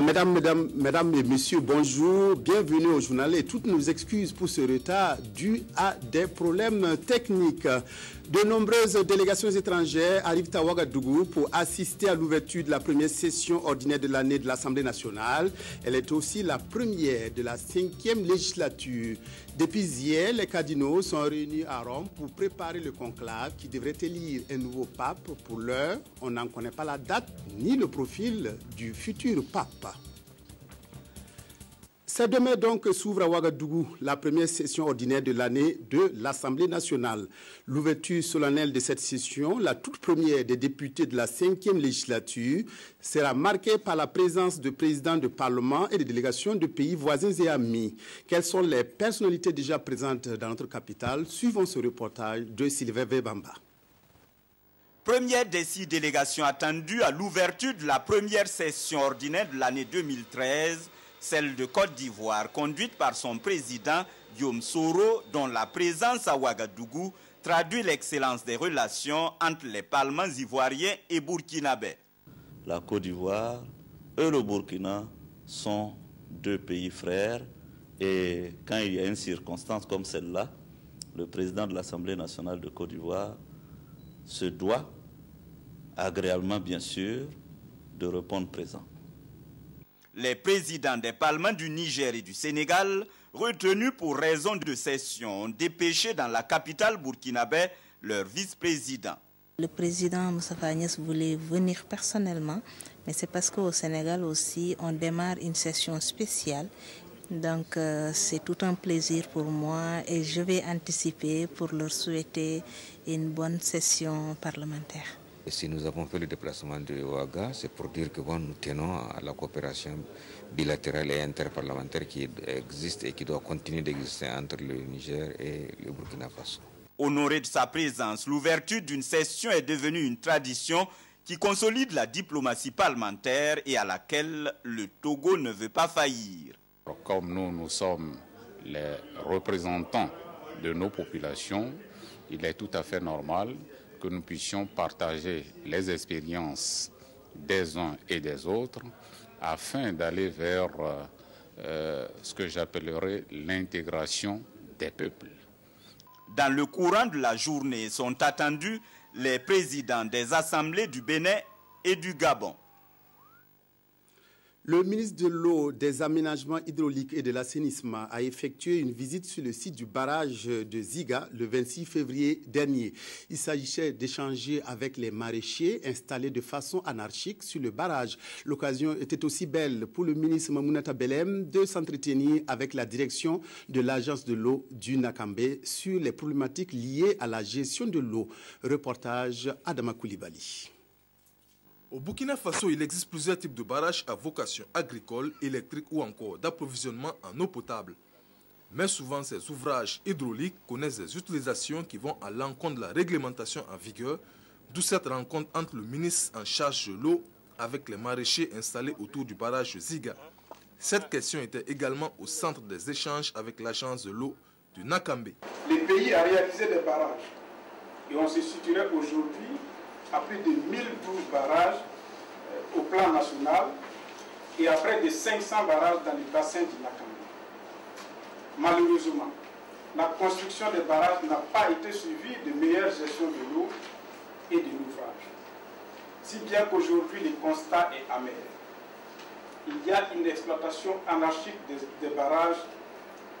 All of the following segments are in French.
Mesdames, mesdames, mesdames et messieurs, bonjour, bienvenue au journal et toutes nos excuses pour ce retard dû à des problèmes techniques. De nombreuses délégations étrangères arrivent à Ouagadougou pour assister à l'ouverture de la première session ordinaire de l'année de l'Assemblée nationale. Elle est aussi la première de la cinquième législature. Depuis hier, les cardinaux sont réunis à Rome pour préparer le conclave qui devrait élire un nouveau pape. Pour l'heure, on n'en connaît pas la date ni le profil du futur pape. C'est demain donc que s'ouvre à Ouagadougou la première session ordinaire de l'année de l'Assemblée nationale. L'ouverture solennelle de cette session, la toute première des députés de la cinquième législature, sera marquée par la présence de présidents de parlement et de délégations de pays voisins et amis. Quelles sont les personnalités déjà présentes dans notre capitale? Suivons ce reportage de Sylvain Vebamba. Première des six délégations attendues à l'ouverture de la première session ordinaire de l'année 2013, celle de Côte d'Ivoire, conduite par son président Guillaume Soro, dont la présence à Ouagadougou traduit l'excellence des relations entre les parlements ivoiriens et burkinabés. La Côte d'Ivoire et le Burkina sont deux pays frères et quand il y a une circonstance comme celle-là, le président de l'Assemblée nationale de Côte d'Ivoire se doit, agréablement bien sûr, de répondre présent. Les présidents des parlements du Niger et du Sénégal, retenus pour raison de session, ont dépêché dans la capitale burkinabé leur vice-président. Le président Moussa Agnès voulait venir personnellement, mais c'est parce qu'au Sénégal aussi, on démarre une session spéciale. Donc euh, c'est tout un plaisir pour moi et je vais anticiper pour leur souhaiter une bonne session parlementaire. Et si nous avons fait le déplacement de Ouaga, c'est pour dire que bon, nous tenons à la coopération bilatérale et interparlementaire qui existe et qui doit continuer d'exister entre le Niger et le Burkina Faso. Honoré de sa présence, l'ouverture d'une session est devenue une tradition qui consolide la diplomatie parlementaire et à laquelle le Togo ne veut pas faillir. Comme nous, nous sommes les représentants de nos populations, il est tout à fait normal que nous puissions partager les expériences des uns et des autres afin d'aller vers euh, ce que j'appellerais l'intégration des peuples. Dans le courant de la journée sont attendus les présidents des assemblées du Bénin et du Gabon. Le ministre de l'eau, des aménagements hydrauliques et de l'assainissement a effectué une visite sur le site du barrage de Ziga le 26 février dernier. Il s'agissait d'échanger avec les maraîchers installés de façon anarchique sur le barrage. L'occasion était aussi belle pour le ministre Mamounata Belem de s'entretenir avec la direction de l'agence de l'eau du Nakambe sur les problématiques liées à la gestion de l'eau. Reportage Adama Koulibaly. Au Burkina Faso, il existe plusieurs types de barrages à vocation agricole, électrique ou encore d'approvisionnement en eau potable. Mais souvent, ces ouvrages hydrauliques connaissent des utilisations qui vont à l'encontre de la réglementation en vigueur, d'où cette rencontre entre le ministre en charge de l'eau avec les maraîchers installés autour du barrage Ziga. Cette question était également au centre des échanges avec l'agence de l'eau du Nakambe. Les pays a réalisé des barrages et on se situerait aujourd'hui à plus de 1012 barrages euh, au plan national et à près de 500 barrages dans les bassins du Nakambe. Malheureusement, la construction des barrages n'a pas été suivie de meilleure gestion de l'eau et de l'ouvrage. Si bien qu'aujourd'hui le constat est amer. Il y a une exploitation anarchique des, des barrages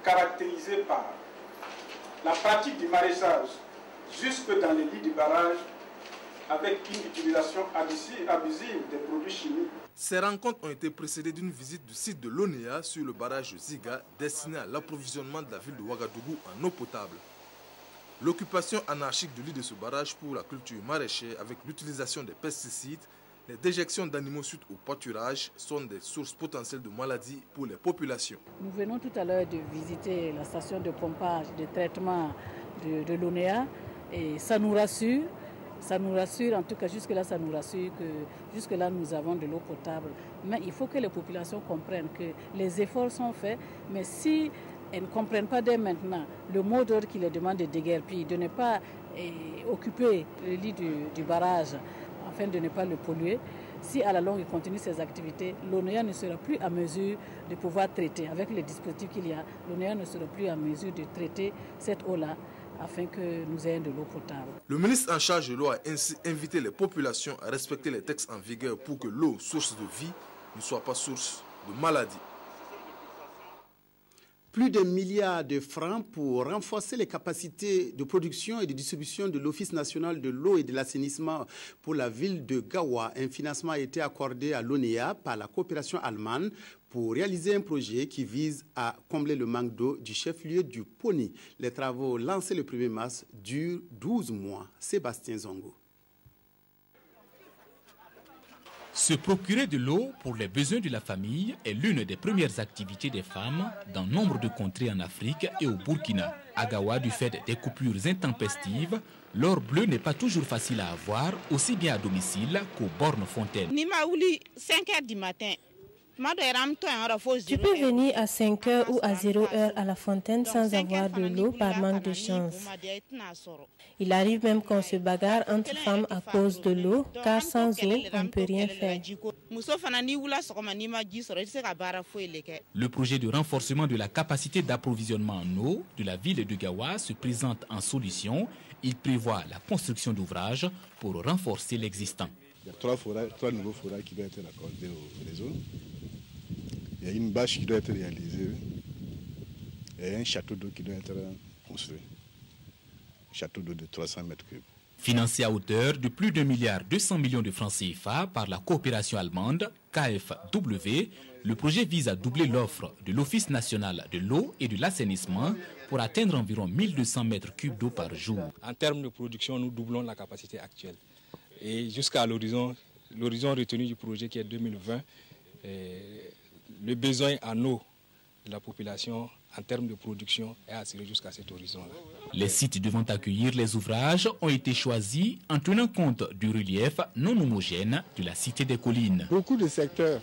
caractérisée par la pratique du maraîchage jusque dans les lits du barrage avec une utilisation abusive des produits chimiques. Ces rencontres ont été précédées d'une visite du site de l'ONEA sur le barrage Ziga destiné à l'approvisionnement de la ville de Ouagadougou en eau potable. L'occupation anarchique du lit de ce barrage pour la culture maraîchère avec l'utilisation des pesticides, les déjections d'animaux suite au pâturage sont des sources potentielles de maladies pour les populations. Nous venons tout à l'heure de visiter la station de pompage de traitement de, de l'ONEA et ça nous rassure ça nous rassure, en tout cas jusque-là, ça nous rassure que jusque-là, nous avons de l'eau potable. Mais il faut que les populations comprennent que les efforts sont faits, mais si elles ne comprennent pas dès maintenant le mot d'ordre qui les demande de déguerpir, de ne pas eh, occuper le lit du, barrage afin de ne pas le polluer, si à la longue il continue ses activités, l'ONEA ne sera plus à mesure de pouvoir traiter. Avec les dispositifs qu'il y a, l'ONEA ne sera plus à mesure de traiter cette eau-là afin que nous ayons de l'eau potable. Le ministre en charge de l'eau a ainsi invité les populations à respecter les textes en vigueur pour que l'eau, source de vie, ne soit pas source de maladie. Plus d'un milliard de francs pour renforcer les capacités de production et de distribution de l'Office national de l'eau et de l'assainissement pour la ville de Gawa. Un financement a été accordé à l'ONEA par la coopération allemande pour réaliser un projet qui vise à combler le manque d'eau du chef-lieu du Pony. Les travaux lancés le 1er mars durent 12 mois. Sébastien Zongo. Se procurer de l'eau pour les besoins de la famille est l'une des premières activités des femmes dans nombre de contrées en Afrique et au Burkina. À Gawa, du fait des coupures intempestives, l'or bleu n'est pas toujours facile à avoir, aussi bien à domicile qu'aux bornes fontaines. 5 heures du matin, tu peux venir à 5 heures ou à 0 heure à la fontaine sans avoir de l'eau par manque de chance. Il arrive même qu'on se bagarre entre femmes à cause de l'eau, car sans eau, on ne peut rien faire. Le projet de renforcement de la capacité d'approvisionnement en eau de la ville de Gawa se présente en solution. Il prévoit la construction d'ouvrages pour renforcer l'existant. Il y a trois, trois nouveaux forages qui doivent être accordés au réseau. Il y a une bâche qui doit être réalisée et un château d'eau qui doit être construit. Un château d'eau de 300 mètres cubes. Financé à hauteur de plus d'un milliard 200 millions de francs CFA par la coopération allemande KfW, le projet vise à doubler l'offre de l'Office national de l'eau et de l'assainissement pour atteindre environ 1200 mètres cubes d'eau par jour. En termes de production, nous doublons la capacité actuelle. Et jusqu'à l'horizon, l'horizon retenu du projet qui est 2020, le besoin en eau de la population en termes de production est assuré jusqu'à cet horizon-là. Les sites devant accueillir les ouvrages ont été choisis en tenant compte du relief non homogène de la cité des collines. Beaucoup de secteurs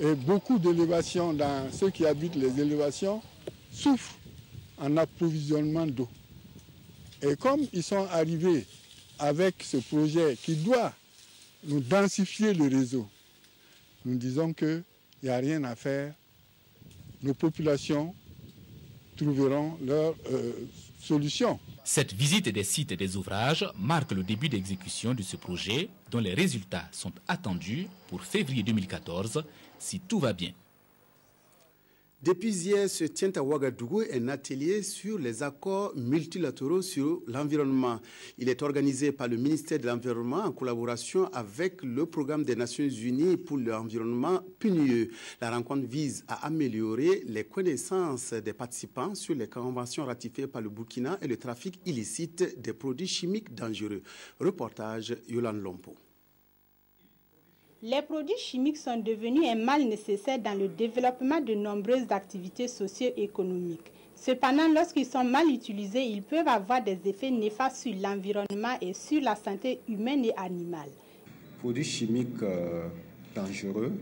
et beaucoup d'élévations dans ceux qui habitent les élévations souffrent en approvisionnement d'eau. Et comme ils sont arrivés avec ce projet qui doit nous densifier le réseau, nous disons qu'il n'y a rien à faire. Nos populations trouveront leur euh, solution. Cette visite des sites et des ouvrages marque le début d'exécution de ce projet dont les résultats sont attendus pour février 2014 si tout va bien. Depuis hier se tient à Ouagadougou un atelier sur les accords multilatéraux sur l'environnement. Il est organisé par le ministère de l'Environnement en collaboration avec le programme des Nations Unies pour l'environnement PNUE. La rencontre vise à améliorer les connaissances des participants sur les conventions ratifiées par le Burkina et le trafic illicite des produits chimiques dangereux. Reportage Yolande Lompo. Les produits chimiques sont devenus un mal nécessaire dans le développement de nombreuses activités socio-économiques. Cependant, lorsqu'ils sont mal utilisés, ils peuvent avoir des effets néfastes sur l'environnement et sur la santé humaine et animale. Produits chimiques euh, dangereux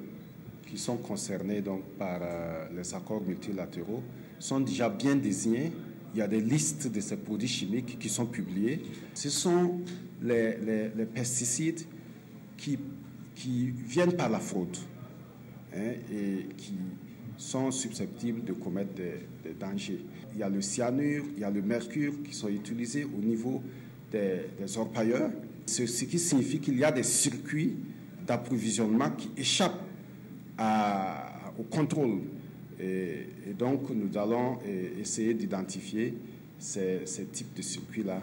qui sont concernés donc par euh, les accords multilatéraux sont déjà bien désignés. Il y a des listes de ces produits chimiques qui sont publiées. Ce sont les, les pesticides qui qui viennent par la fraude hein, et qui sont susceptibles de commettre des, dangers. Il y a le cyanure, il y a le mercure qui sont utilisés au niveau des, orpailleurs, ce, qui signifie qu'il y a des circuits d'approvisionnement qui échappent au contrôle. Et, donc nous allons essayer d'identifier ces, ces types de circuits-là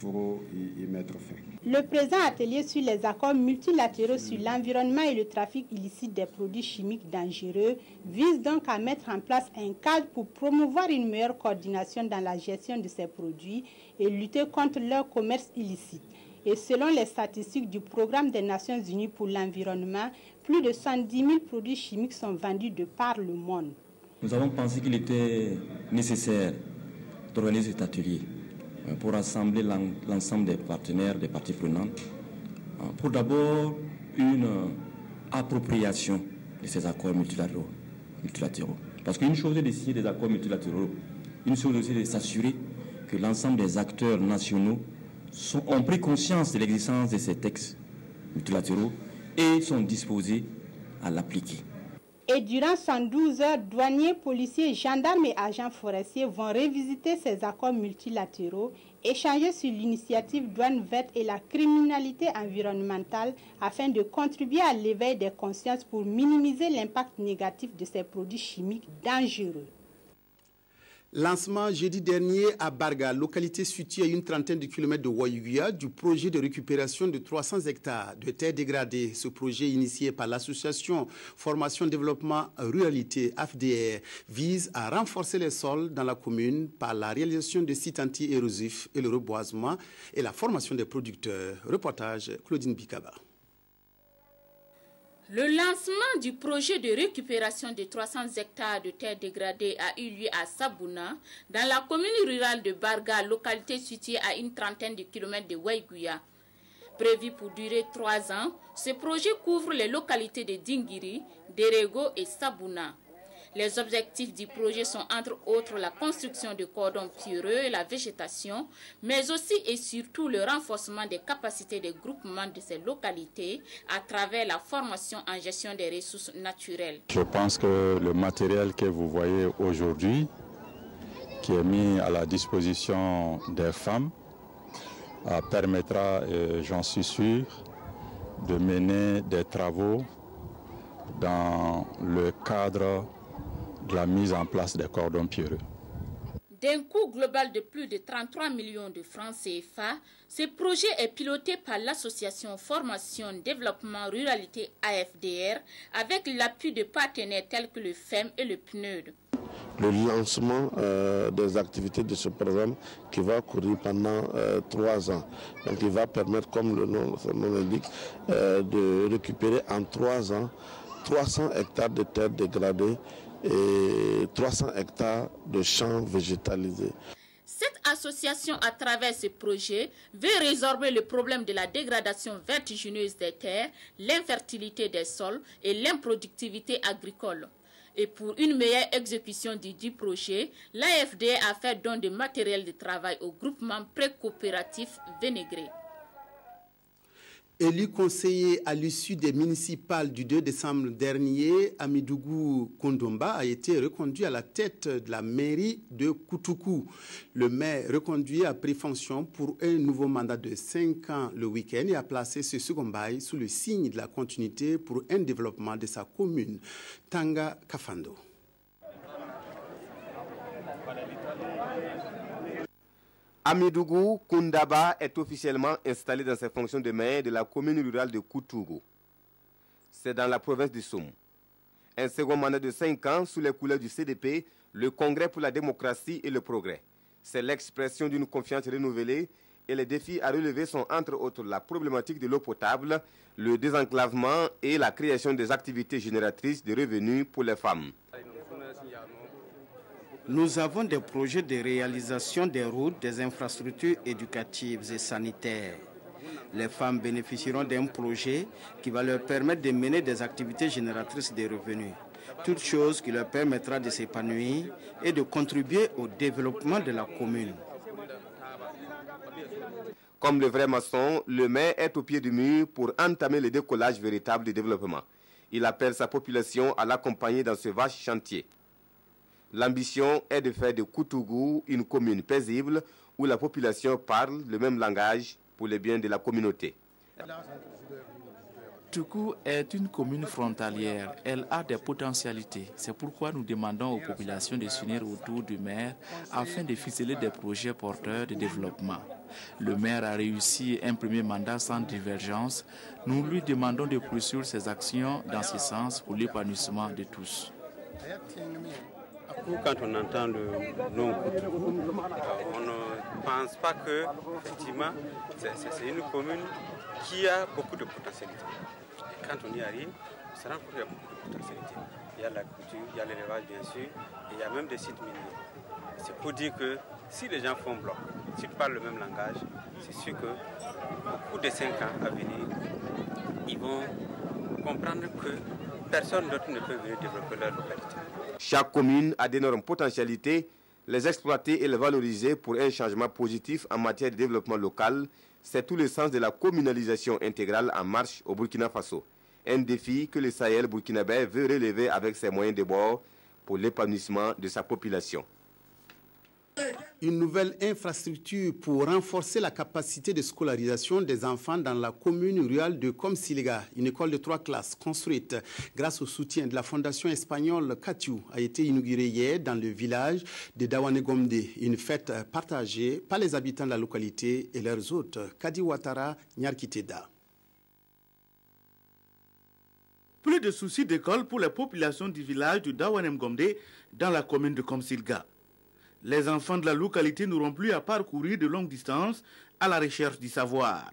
pour y mettre fin. Le présent atelier sur les accords multilatéraux sur l'environnement et le trafic illicite des produits chimiques dangereux vise donc à mettre en place un cadre pour promouvoir une meilleure coordination dans la gestion de ces produits et lutter contre leur commerce illicite. Et selon les statistiques du Programme des Nations Unies pour l'environnement, plus de 110 000 produits chimiques sont vendus de par le monde. Nous avons pensé qu'il était nécessaire d'organiser cet atelier pour rassembler l'ensemble des partenaires, des parties prenantes, euh, pour d'abord une euh, appropriation de ces accords multilatéraux. multilatéraux. Parce qu'une chose est de signer des accords multilatéraux, une chose aussi est de s'assurer que l'ensemble des acteurs nationaux ont pris conscience de l'existence de ces textes multilatéraux et sont disposés à l'appliquer. Et durant 112 heures, douaniers, policiers, gendarmes et agents forestiers vont revisiter ces accords multilatéraux, échanger sur l'initiative douane verte et la criminalité environnementale afin de contribuer à l'éveil des consciences pour minimiser l'impact négatif de ces produits chimiques dangereux. Lancement jeudi dernier à Barga, localité située à une trentaine de kilomètres de Wayuguya, du projet de récupération de 300 hectares de terres dégradées. Ce projet initié par l'association Formation Développement Ruralité AFDR vise à renforcer les sols dans la commune par la réalisation de sites anti-érosifs et le reboisement et la formation des producteurs. Reportage Claudine Bikaba. Le lancement du projet de récupération de 300 hectares de terres dégradées a eu lieu à Sabouna, dans la commune rurale de Barga, localité située à une trentaine de kilomètres de Waiguya. Prévu pour durer trois ans, ce projet couvre les localités de Dingiri, Derego et Sabouna. Les objectifs du projet sont entre autres la construction de cordons pierreux et la végétation, mais aussi et surtout le renforcement des capacités des groupements de ces localités à travers la formation en gestion des ressources naturelles. Je pense que le matériel que vous voyez aujourd'hui, qui est mis à la disposition des femmes, permettra, j'en suis sûr, de mener des travaux dans le cadre la mise en place des cordons pierreux. D'un coût global de plus de 33 millions de francs CFA, ce projet est piloté par l'association Formation Développement Ruralité AFDR avec l'appui de partenaires tels que le FEM et le PNUD. Le lancement euh, des activités de ce programme qui va courir pendant euh, trois ans. Donc il va permettre, comme le nom, l'indique, euh, de récupérer en trois ans 300 hectares de terres dégradées et 300 hectares de champs végétalisés. Cette association, à travers ce projet, veut résorber le problème de la dégradation vertigineuse des terres, l'infertilité des sols et l'improductivité agricole. Et pour une meilleure exécution du dit projet, l'AFD a fait don de matériel de travail au groupement pré-coopératif Vénégré. Élu conseiller à l'issue des municipales du 2 décembre dernier, Amidougou Kondomba a été reconduit à la tête de la mairie de Koutoukou. Le maire reconduit a pris fonction pour un nouveau mandat de 5 ans le week-end et a placé ce second bail sous le signe de la continuité pour un développement de sa commune, Tanga Kafando. Amidougou Koundaba est officiellement installé dans ses fonctions de maire de la commune rurale de Koutougo. C'est dans la province de Soum. Un second mandat de 5 ans sous les couleurs du CDP, le Congrès pour la démocratie et le progrès. C'est l'expression d'une confiance renouvelée et les défis à relever sont entre autres la problématique de l'eau potable, le désenclavement et la création des activités génératrices de revenus pour les femmes. Nous avons des projets de réalisation des routes, des infrastructures éducatives et sanitaires. Les femmes bénéficieront d'un projet qui va leur permettre de mener des activités génératrices de revenus. Toute chose qui leur permettra de s'épanouir et de contribuer au développement de la commune. Comme le vrai maçon, le maire est au pied du mur pour entamer le décollage véritable du développement. Il appelle sa population à l'accompagner dans ce vaste chantier. L'ambition est de faire de Koutougou une commune paisible où la population parle le même langage pour le bien de la communauté. Toukou est une commune frontalière. Elle a des potentialités. C'est pourquoi nous demandons aux populations de s'unir autour du maire afin de ficeler des projets porteurs de développement. Le maire a réussi un premier mandat sans divergence. Nous lui demandons de poursuivre ses actions dans ce sens pour l'épanouissement de tous. Quand on entend le nom on ne pense pas que effectivement c'est une commune qui a beaucoup de potentialités. Et quand on y arrive, on se rend compte qu'il y a beaucoup de potentialités. Il y a la culture, il y a l'élevage bien sûr, et il y a même des sites miniers. C'est pour dire que si les gens font bloc, s'ils parlent le même langage, c'est sûr que au cours des cinq ans à venir, ils vont comprendre que personne d'autre ne peut venir développer leur localité. Chaque commune a d'énormes potentialités. Les exploiter et les valoriser pour un changement positif en matière de développement local, c'est tout le sens de la communalisation intégrale en marche au Burkina Faso. Un défi que le Sahel burkinabé veut relever avec ses moyens de bord pour l'épanouissement de sa population. Une nouvelle infrastructure pour renforcer la capacité de scolarisation des enfants dans la commune rurale de Komsiliga. Une école de trois classes construite grâce au soutien de la fondation espagnole Katiu a été inaugurée hier dans le village de Dawanegomde. Une fête partagée par les habitants de la localité et leurs hôtes. Kadi Ouattara, Nyarkiteda. Plus de soucis d'école pour les populations du village de Dawanemgomde dans la commune de Komsilga. Les enfants de la localité n'auront plus à parcourir de longues distances à la recherche du savoir.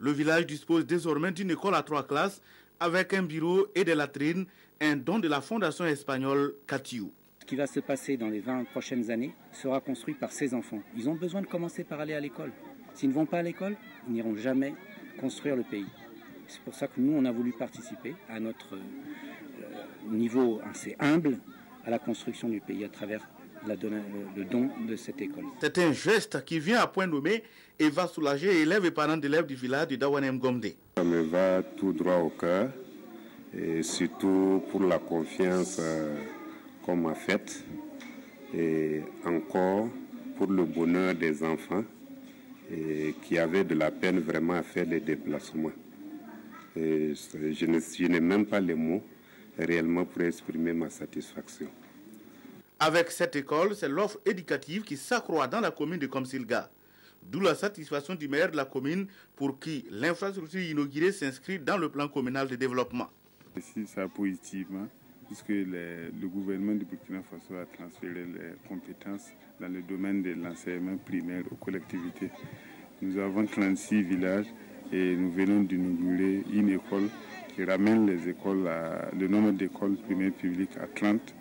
Le village dispose désormais d'une école à trois classes avec un bureau et des latrines, un don de la fondation espagnole Catiu. Ce qui va se passer dans les 20 prochaines années sera construit par ces enfants. Ils ont besoin de commencer par aller à l'école. S'ils ne vont pas à l'école, ils n'iront jamais construire le pays. C'est pour ça que nous, on a voulu participer à notre euh, niveau assez humble à la construction du pays à travers la don, le don de cette école. C'est un geste qui vient à point nommé et va soulager élèves et parents d'élèves du village de Dawanem Gomde. Ça me va tout droit au cœur, et surtout pour la confiance euh, qu'on m'a faite, et encore pour le bonheur des enfants et qui avaient de la peine vraiment à faire des déplacements. Et je n'ai même pas les mots réellement pour exprimer ma satisfaction. Avec cette école, c'est l'offre éducative qui s'accroît dans la commune de Komsilga. D'où la satisfaction du maire de la commune pour qui l'infrastructure inaugurée s'inscrit dans le plan communal de développement. Ici, ça positivement, puisque le, gouvernement du Burkina Faso a transféré les compétences dans le domaine de l'enseignement primaire aux collectivités. Nous avons 36 villages et nous venons d'inaugurer une école qui ramène le nombre d'écoles primaires publiques à 30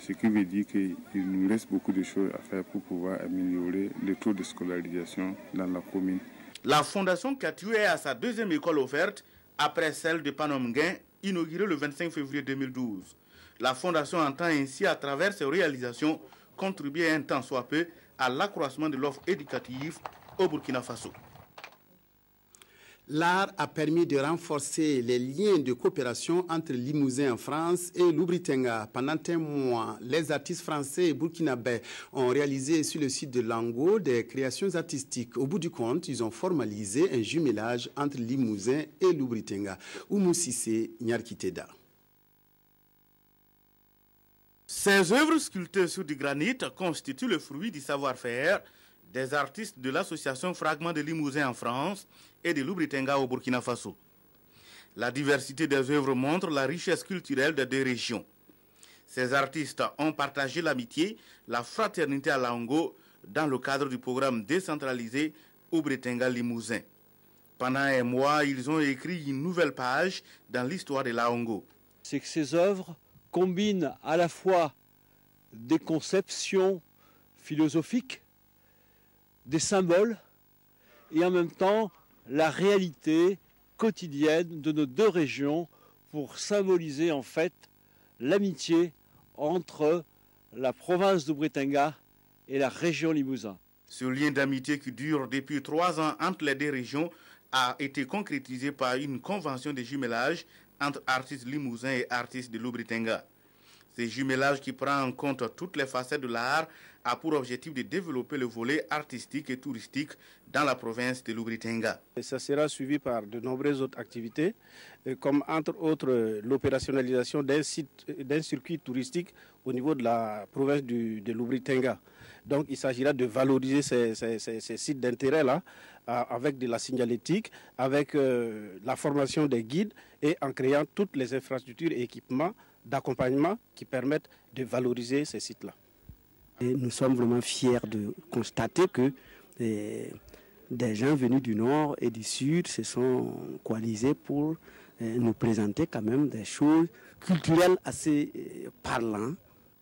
ce qui veut dire qu'il nous reste beaucoup de choses à faire pour pouvoir améliorer le taux de scolarisation dans la commune. La fondation Katu est à sa deuxième école offerte après celle de Panomguin, inaugurée le 25 février 2012. La fondation entend ainsi, à travers ses réalisations, contribuer un temps soit peu à l'accroissement de l'offre éducative au Burkina Faso. L'art a permis de renforcer les liens de coopération entre Limousin en France et Loubritenga. Pendant un mois, les artistes français et burkinabés ont réalisé sur le site de Lango des créations artistiques. Au bout du compte, ils ont formalisé un jumelage entre Limousin et Loubritenga. Oumoussissé Nyarkiteda. Ces œuvres sculptées sur du granit constituent le fruit du savoir-faire des artistes de l'association Fragment de Limousin en France et de Loubritenga au Burkina Faso. La diversité des œuvres montre la richesse culturelle des deux régions. Ces artistes ont partagé l'amitié, la fraternité à Lango dans le cadre du programme décentralisé Loubritenga Limousin. Pendant un mois, ils ont écrit une nouvelle page dans l'histoire de Laongo. C'est que ces œuvres combinent à la fois des conceptions philosophiques, des symboles et en même temps la réalité quotidienne de nos deux régions pour symboliser en fait l'amitié entre la province de et la région Limousin. Ce lien d'amitié qui dure depuis trois ans entre les deux régions a été concrétisé par une convention de jumelage entre artistes limousins et artistes de l'Oubritinga. Ce jumelage qui prend en compte toutes les facettes de l'art a pour objectif de développer le volet artistique et touristique dans la province de l'Oubritinga. Ça sera suivi par de nombreuses autres activités, comme entre autres l'opérationnalisation d'un circuit touristique au niveau de la province du, de l'Oubritinga. Donc il s'agira de valoriser ces, sites d'intérêt-là avec de la signalétique, avec euh, la formation des guides et en créant toutes les infrastructures et équipements d'accompagnement qui permettent de valoriser ces sites-là. nous sommes vraiment fiers de constater que eh, des gens venus du nord et du sud se sont coalisés pour eh, nous présenter quand même des choses culturelles assez eh, parlantes.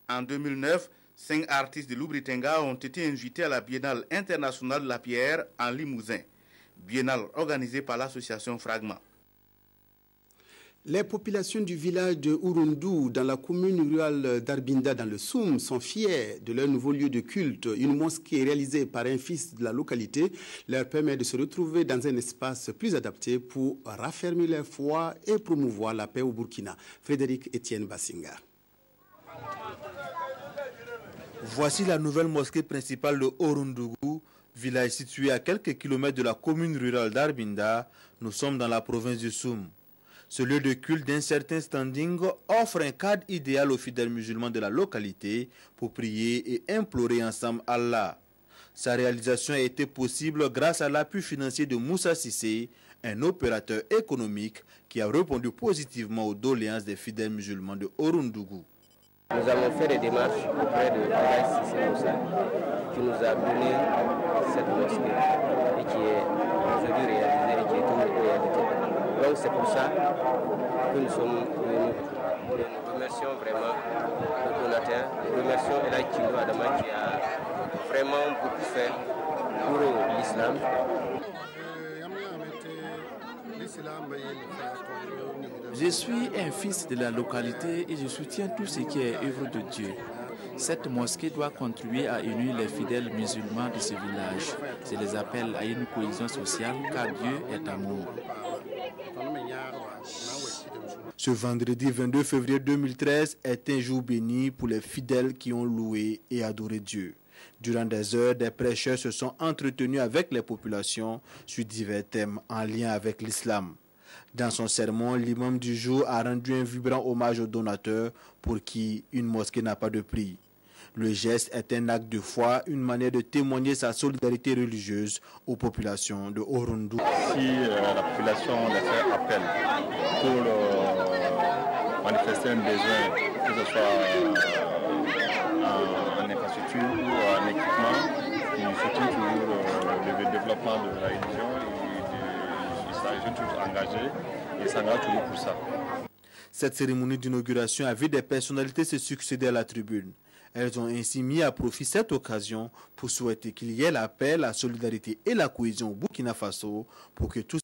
En 2009, cinq artistes de l'Oubritenga ont été invités à la Biennale internationale de la pierre en Limousin, biennale organisée par l'association Fragment. Les populations du village de Urundu, dans la commune rurale d'Arbinda, dans le Soum, sont fiers de leur nouveau lieu de culte. Une mosquée réalisée par un fils de la localité leur permet de se retrouver dans un espace plus adapté pour raffermir leur foi et promouvoir la paix au Burkina. Frédéric Etienne Bassinga. Voici la nouvelle mosquée principale de Orundugu, village situé à quelques kilomètres de la commune rurale d'Arbinda. Nous sommes dans la province du Soum. Ce lieu de culte d'un certain standing offre un cadre idéal aux fidèles musulmans de la localité pour prier et implorer ensemble Allah. Sa réalisation a été possible grâce à l'appui financier de Moussa Sissé, un opérateur économique qui a répondu positivement aux doléances des fidèles musulmans de Orundugu. Nous avons fait des démarches auprès de Moussa qui nous a donné cette mosquée et qui est aujourd'hui réalisée. Donc c'est pour ça que nous sommes venus. nous remercions vraiment le donateur. Nous remercions Elaï Adama qui a vraiment beaucoup fait pour l'islam. Je suis un fils de la localité et je soutiens tout ce qui est œuvre de Dieu. Cette mosquée doit contribuer à unir les fidèles musulmans de ce village. Je les appelle à une cohésion sociale car Dieu est amour. Ce vendredi 22 février 2013 est un jour béni pour les fidèles qui ont loué et adoré Dieu. Durant des heures, des prêcheurs se sont entretenus avec les populations sur divers thèmes en lien avec l'islam. Dans son sermon, l'imam du jour a rendu un vibrant hommage aux donateurs pour qui une mosquée n'a pas de prix. Le geste est un acte de foi, une manière de témoigner sa solidarité religieuse aux populations de Orundu. Si euh, la population les fait appel pour manifester un besoin, que ce soit euh, en, infrastructure ou en équipement, il soutient toujours le développement de la religion. Ils sont toujours engagés et s'engagent toujours pour ça. Cette cérémonie d'inauguration a vu des personnalités se succéder à la tribune. Elles ont ainsi mis à profit cette occasion pour souhaiter qu'il y ait la paix, la solidarité et la cohésion au Burkina Faso pour que tous